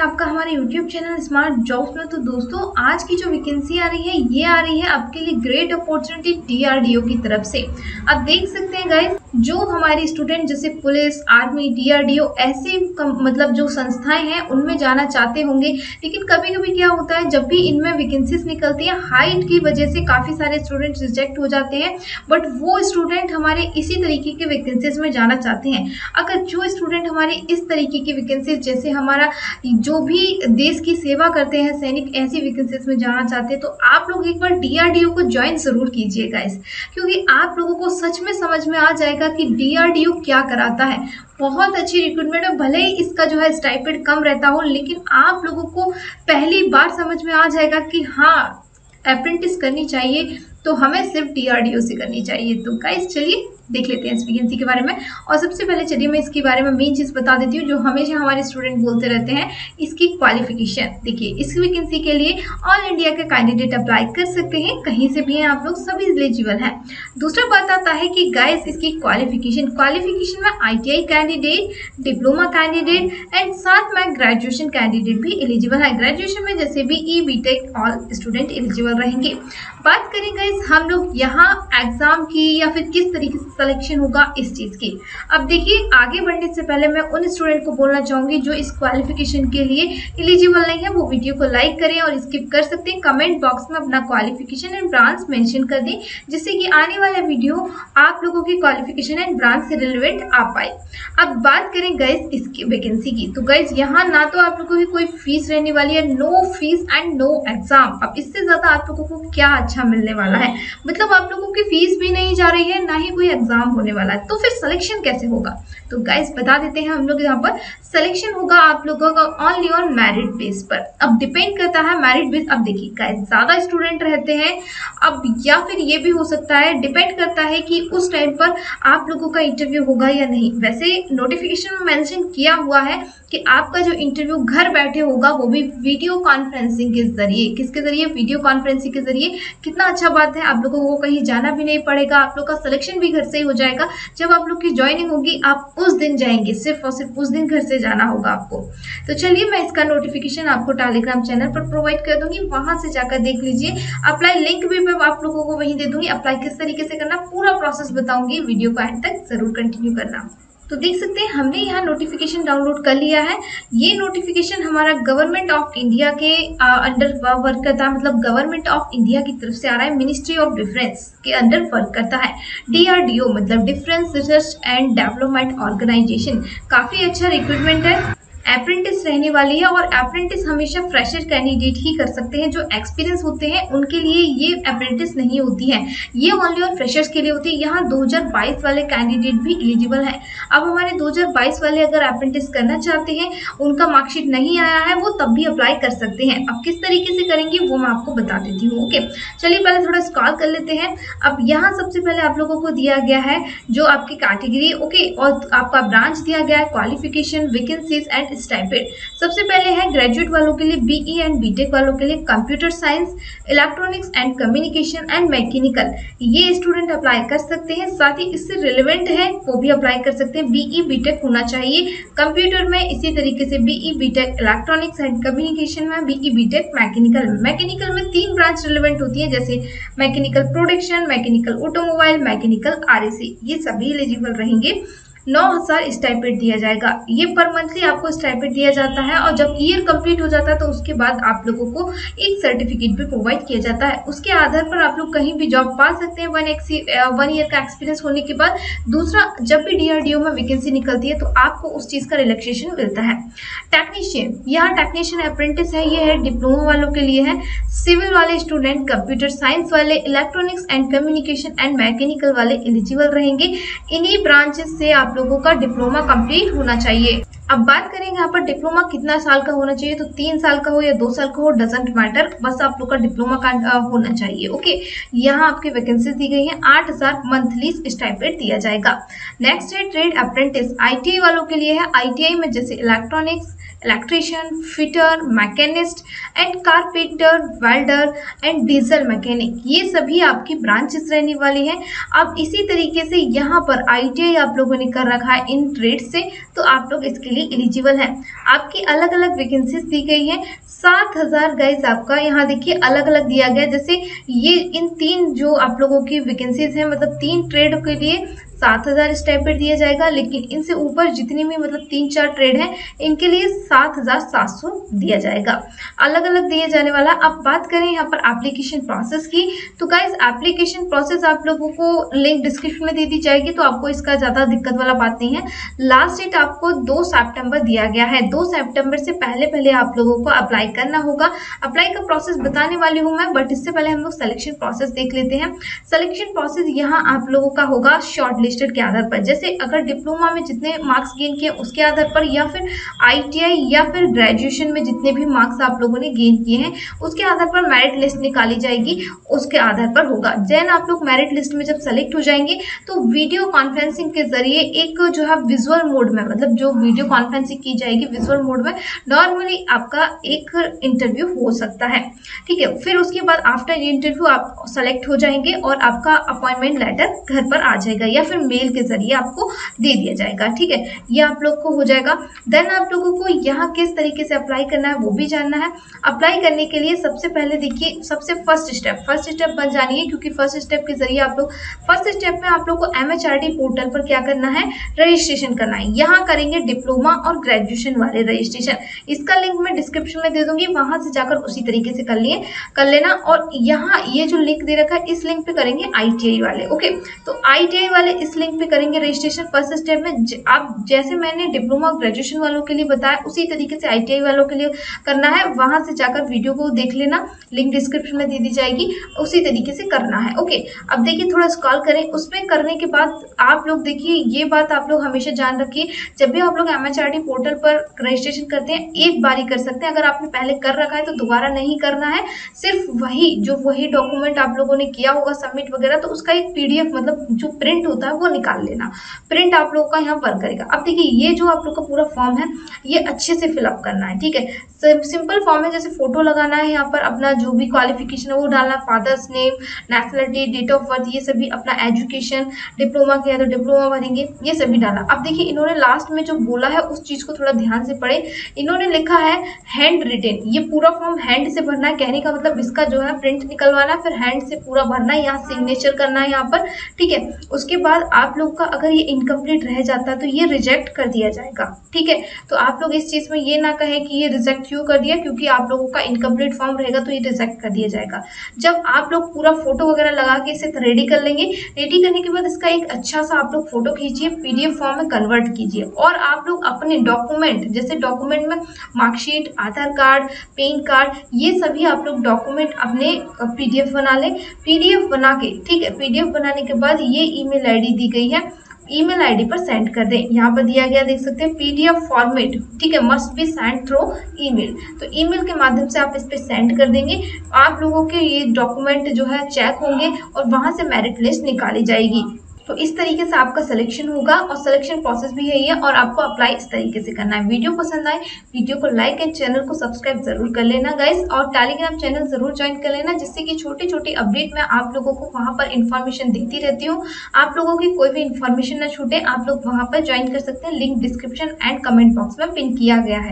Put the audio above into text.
आपका हमारे YouTube channel smart jobs में। तो दोस्तों, आज की जो वैकेंसी आ रही है, ये आ रही है आपके लिए ग्रेट अपॉर्चुनिटी डीआरडीओ की तरफ़ से। आप देख सकते हैं गाइस जो हमारे स्टूडेंट जैसे पुलिस आर्मी डीआरडीओ ऐसे मतलब जो संस्थाएँ हैं, उनमें जाना चाहते होंगे। लेकिन कभी कभी क्या होता है, जब भी इनमें वैकेंसीज निकलती है हाइट की वजह से काफ़ी सारे स्टूडेंट रिजेक्ट हो जाते हैं। बट वो स्टूडेंट हमारे इसी तरीके के वैकेंसीज में जाना चाहते हैं। अगर जो स्टूडेंट हमारे इस तरीके की वैकेंसीज जैसे हमारा, जो भी देश की सेवा करते हैं, सैनिक ऐसी वैकेंसीज में जाना चाहते हैं तो आप लोग एक बार डीआरडीओ को ज्वाइन ज़रूर कीजिएगा इस क्योंकि आप लोगों को सच में समझ में आ जाएगा कि डीआरडीओ क्या कराता है। बहुत अच्छी रिक्रूटमेंट है, भले ही इसका जो है स्टाइपेंड कम रहता हो, लेकिन आप लोगों को पहली बार समझ में आ जाएगा कि हाँ अप्रेंटिस करनी चाहिए। तो हमें सिर्फ़ डीआरडीओ से करनी चाहिए। तो गाइस चलिए देख लेते हैं इस वैकेंसी के बारे में। और सबसे पहले चलिए मैं इसके बारे में मेन चीज़ बता देती हूँ, जो हमेशा हमारे स्टूडेंट बोलते रहते हैं, इसकी क्वालिफिकेशन देखिए, इस वैकेंसी के लिए ऑल इंडिया के कैंडिडेट अप्लाई कर सकते हैं, कहीं से भी हैं आप लोग सभी एलिजिबल हैं। दूसरा बात आता है कि गाइस इसकी क्वालिफिकेशन क्वालिफिकेशन में ITI candidate diploma candidate and साथ में ग्रेजुएशन कैंडिडेट भी एलिजिबल है। ग्रेजुएशन में जैसे भी E B all student eligible रहेंगे। बात करें गाइस हम लोग यहाँ एग्ज़ाम की या फिर किस तरीके से सिलेक्शन होगा इस चीज़ की। अब देखिए, आगे बढ़ने से पहले मैं उन स्टूडेंट को बोलना चाहूँगी जो इस क्वालिफिकेशन के लिए एलिजिबल नहीं है, वो वीडियो को लाइक करें और स्किप कर सकते हैं। कमेंट बॉक्स में अपना क्वालिफिकेशन एंड ब्रांच मेंशन कर दें, जिससे कि आने वाला वीडियो आप लोगों की क्वालिफिकेशन एंड ब्रांच से रिलेवेंट आ पाए। अब बात करें गैस इसकी वैकेंसी की। तो गैस यहाँ ना तो आप लोगों की कोई फ़ीस रहने वाली है no fees and no exam अब इससे ज़्यादा आप लोगों को क्या अच्छा मिलने वाला है। मतलब आप लोगों की फ़ीस भी नहीं जा रही है, ना ही कोई एग्ज़ाम होने वाला है। तो फिर सिलेक्शन कैसे होगा? तो गाइस बता देते हैं हम लोग यहाँ पर। सिलेक्शन होगा आप लोगों का ओनली ऑन मेरिट बेस पर। अब डिपेंड करता है मेरिट बेस अब देखिए गाइस ज़्यादा स्टूडेंट रहते हैं, अब या फिर ये भी हो सकता है डिपेंड करता है कि उस टाइम पर आप लोगों का इंटरव्यू होगा या नहीं। वैसे नोटिफिकेशन में मैंशन किया हुआ है कि आपका जो इंटरव्यू घर बैठे होगा, वो भी वीडियो कॉन्फ्रेंसिंग के ज़रिए, किसके ज़रिए? वीडियो कॉन्फ्रेंसिंग के ज़रिए। कितना अच्छा बात है, आप लोगों को कहीं जाना भी नहीं पड़ेगा, आप लोग का सिलेक्शन भी घर से ही हो जाएगा। जब आप लोग की ज्वाइनिंग होगी, आप उस दिन जाएँगे, सिर्फ़ और सिर्फ़ उस दिन घर से जाना होगा आपको। तो चलिए, मैं इसका नोटिफिकेशन आपको टेलीग्राम चैनल पर प्रोवाइड कर दूँगी, वहाँ से जाकर देख लीजिए। अप्लाई लिंक भी मैं आप लोगों को वहीं दे दूँगी। अप्लाई किस तरीके से करना, पूरा प्रोसेस बताऊँगी वीडियो को एंड तक ज़रूर कंटिन्यू करना। तो देख सकते हैं, हमने यहाँ नोटिफिकेशन डाउनलोड कर लिया है। ये नोटिफिकेशन हमारा गवर्नमेंट ऑफ़ इंडिया के अंडर वर्क करता है मतलब गवर्नमेंट ऑफ़ इंडिया की तरफ़ से आ रहा है मिनिस्ट्री ऑफ़ डिफेंस के अंडर वर्क करता है डीआरडीओ मतलब difference research and development organisation काफ़ी अच्छा रिक्रूटमेंट है। अप्रेंटिस रहने वाली है और अप्रेंटिस हमेशा फ्रेशर कैंडिडेट ही कर सकते हैं। जो एक्सपीरियंस होते हैं, उनके लिए ये अप्रेंटिस नहीं होती है। ये ओनली और फ्रेशर्स के लिए होती है। यहाँ 2022 वाले कैंडिडेट भी एलिजिबल हैं। अब हमारे 2022 वाले अगर अप्रेंटिस करना चाहते हैं, उनका मार्कशीट नहीं आया है, वो तब भी अप्लाई कर सकते हैं। अब किस तरीके से करेंगे, वो मैं आपको बता देती हूँ ओके चलिए पहले थोड़ा स्कॉल कर लेते हैं। अब यहाँ सबसे पहले आप लोगों को दिया गया है जो आपकी कैटेगरी ओके और आपका ब्रांच दिया गया है क्वालिफिकेशन वैकेंसीज एंड स्टाइपेड सबसे पहले है ग्रेजुएट वालों के लिए बीई एंड बीटेक वालों के लिए computer science electronics and communication and mechanical ये स्टूडेंट अप्लाई कर सकते हैं, साथ ही इससे रिलेवेंट है, वो भी अप्लाई कर सकते हैं। बीई बीटेक होना चाहिए। कंप्यूटर में इसी तरीके से BE BTech electronics and communication में बीई बीटेक मैकेनिकल मैकेनिकल में तीन ब्रांच रिलेवेंट होती है, जैसे mechanical production mechanical automobile mechanical are ये सभी एलिजिबल रहेंगे। नौ हज़ार स्टाइपेड दिया जाएगा। ये पर मंथली आपको स्टाइपेड दिया जाता है और जब ईयर कंप्लीट हो जाता है तो उसके बाद आप लोगों को एक सर्टिफिकेट भी प्रोवाइड किया जाता है। उसके आधार पर आप लोग कहीं भी जॉब पा सकते हैं। वन वन ईयर का एक्सपीरियंस होने के बाद दूसरा, जब भी डीआरडीओ में वैकेंसी निकलती है तो आपको उस चीज़ का रिलेक्सेशन मिलता है। टेक्नीशियन यहाँ टेक्नीशियन अप्रेंटिस है, ये है डिप्लोमा वालों के लिए है। सिविल वाले स्टूडेंट कंप्यूटर साइंस वाले electronics and communication and mechanical वाले एलिजिबल रहेंगे। इन्हीं ब्रांचेस से आप लोगों का डिप्लोमा कंप्लीट होना चाहिए। अब बात करेंगे यहाँ पर डिप्लोमा कितना साल का होना चाहिए तो तीन साल का हो या दो साल का हो डजेंट मैटर बस आप लोग का डिप्लोमा का होना चाहिए ओके यहाँ आपकी वैकेंसी दी गई है, आठ हज़ार मंथली स्टाइपेंड दिया जाएगा। नेक्स्ट है ट्रेड अप्रेंटिस आईटीआई वालों के लिए है। आईटीआई में जैसे electronics electrician fitter machinist and carpenter welder and diesel mechanic ये सभी आपकी ब्रांचेस रहने वाली हैं। अब इसी तरीके से यहाँ पर आईटीआई आप लोगों ने कर रखा है इन ट्रेड से तो आप लोग इसके लिए एलिजिबल हैं। आपकी अलग अलग वैकेंसीज दी गई हैं। सात हज़ार गाइज़ आपका यहाँ देखिए अलग अलग दिया गया। जैसे ये इन तीन जो आप लोगों की वैकेंसीज हैं मतलब तीन ट्रेड के लिए सात हज़ार स्टाइपेड दिया जाएगा, लेकिन इनसे ऊपर जितनी भी मतलब तीन चार ट्रेड हैं, इनके लिए सात हज़ार सात सौ दिया जाएगा। अलग अलग दिए जाने वाला, अब बात करें यहाँ पर एप्लीकेशन प्रोसेस की तो गाइज़ एप्लीकेशन प्रोसेस आप लोगों को लिंक डिस्क्रिप्शन में दे दी जाएगी तो आपको इसका ज़्यादा दिक्कत वाला बात नहीं है। लास्ट डेट आपको दो सेप्टेम्बर दिया गया है। दो सेप्टेम्बर से पहले पहले आप लोगों को अप्लाई करना होगा। अप्लाई का प्रोसेस बताने वाली हूँ मैं बट इससे पहले हम लोग सिलेक्शन प्रोसेस देख लेते हैं। सिलेक्शन प्रोसेस यहाँ आप लोगों का होगा शॉर्ट लिस्टेड के आधार पर। जैसे अगर डिप्लोमा में जितने मार्क्स गेन किए उसके आधार पर या फिर आईटीआई या फिर ग्रेजुएशन में जितने भी मार्क्स आप लोगों ने गेन किए हैं, उसके आधार पर मेरिट लिस्ट निकाली जाएगी, उसके आधार पर होगा। जैन आप लोग मेरिट लिस्ट में जब सेलेक्ट हो जाएँगे तो वीडियो कॉन्फ्रेंसिंग के ज़रिए एक जो है विजुअल मोड में मतलब जो वीडियो कॉन्फ्रेंसिंग की जाएगी विजुअल मोड में नॉर्मली आपका एक इंटरव्यू हो सकता है। ठीक है, फिर उसके बाद आफ्टर इंटरव्यू आप सेलेक्ट हो जाएँगे और आपका अपॉइंटमेंट लेटर घर पर आ जाएगा या फिर मेल के ज़रिए आपको दे दिया जाएगा, ठीक है? ये आप लोग को हो जाएगा। देन आप लोगों को यहाँ किस तरीके से अप्लाई करना है वो भी जानना है। अप्लाई करने के लिए सबसे पहले देखिए, सबसे फ़र्स्ट स्टेप फ़र्स्ट स्टेप बन जानिए, क्योंकि फ़र्स्ट स्टेप के ज़रिए आप लोग फ़र्स्ट स्टेप में आप लोग को एम पोर्टल पर क्या करना है? रजिस्ट्रेशन करना है। यहाँ करेंगे डिप्लोमा और ग्रेजुएशन वाले रजिस्ट्रेशन इसका लिंक मैं डिस्क्रिप्शन में दे दूँगी, वहाँ से जाकर उसी तरीके से कर लिए, कर लेना। और यहाँ ये जो लिंक दे रखा है, इस लिंक पे करेंगे आई वाले ओके तो आई वाले इस लिंक पे करेंगे रजिस्ट्रेशन फ़र्स्ट स्टेप में। आप जैसे मैंने डिप्लोमा ग्रेजुएशन वालों के लिए बताया, उसी तरीके से आईटीआई वालों के लिए करना है। वहाँ से जाकर वीडियो को देख लेना। लिंक डिस्क्रिप्शन में दे दी जाएगी। उसी तरीके से करना है। ओके अब देखिए थोड़ा स्कॉल करें। उसमें करने के बाद आप लोग देखिए, ये बात आप लोग हमेशा जान रखिए। जब भी आप लोग एम पोर्टल पर रजिस्ट्रेशन करते हैं, एक बार ही कर सकते हैं। अगर आपने पहले कर रखा है तो दोबारा नहीं करना है। सिर्फ़ वही, जो वही डॉक्यूमेंट आप लोगों ने किया होगा सबमिट वगैरह तो उसका एक पीडीएफ मतलब जो प्रिंट होता है वो निकाल लेना। प्रिंट आप लोगों का यहाँ वर्क करेगा। अब देखिए, ये जो आप लोग का पूरा फॉर्म है, ये अच्छे से फिलअप करना है, ठीक है? सिंपल फॉर्म है, जैसे फ़ोटो लगाना है, यहाँ पर अपना जो भी क्वालिफिकेशन है, वो डालना father's name nationality date of birth ये सभी अपना एजुकेशन डिप्लोमा किया तो डिप्लोमा भरेंगे, ये सभी डाला अब देखिए, इन्होंने लास्ट में जो बोला है, उस चीज़ को थोड़ा ध्यान से पढ़े। इन्होंने लिखा है हैंड रिटेन ये पूरा फॉर्म हैंड से भरना है, कहने का मतलब इसका जो है प्रिंट निकलवाना फिर हैंड से पूरा भरना है, यहाँ सिग्नेचर करना है यहाँ पर, ठीक है? उसके बाद आप लोग का अगर ये इनकम्प्लीट रह जाता है तो ये रिजेक्ट कर दिया जाएगा, ठीक है? तो आप लोग इस चीज़ में ये ना कहें कि ये रिजेक्ट क्यों कर दिया, क्योंकि आप लोगों का इनकम्प्लीट फॉर्म रहेगा तो ये रिजेक्ट कर दिया जाएगा। जब आप लोग पूरा फ़ोटो वगैरह लगा के इसे रेडी कर लेंगे रेडी करने के बाद इसका एक अच्छा सा आप लोग फ़ोटो खींचिए पीडीएफ फॉर्म में कन्वर्ट कीजिए। और आप लोग अपने डॉक्यूमेंट जैसे डॉक्यूमेंट में marksheet Aadhaar card, PAN card, ये सभी आप लोग डॉक्यूमेंट अपने पीडीएफ बना लें। पीडीएफ बना के, ठीक है? पीडीएफ बनाने के बाद ये ईमेल आईडी दी गई है। ईमेल आईडी पर सेंड कर दें। यहाँ पर दिया गया देख सकते हैं पीडीएफ फॉर्मेट ठीक है must be send through email तो ईमेल के माध्यम से आप इस पर सेंड कर देंगे। आप लोगों के ये डॉक्यूमेंट जो है चेक होंगे और वहाँ से मेरिट लिस्ट निकाली जाएगी। तो इस तरीके से आपका सिलेक्शन होगा और सिलेक्शन प्रोसेस भी यही है और आपको अप्लाई इस तरीके से करना है। वीडियो पसंद आए, वीडियो को लाइक एंड चैनल को सब्सक्राइब ज़रूर कर लेना गाइस और टेलीग्राम चैनल ज़रूर ज्वाइन कर लेना जिससे कि छोटी छोटी अपडेट मैं आप लोगों को वहाँ पर इन्फॉर्मेशन देती रहती हूँ। आप लोगों की कोई भी इन्फॉर्मेशन ना छूटे, आप लोग वहाँ पर ज्वाइन कर सकते हैं। Link description and comment box में पिन किया गया है।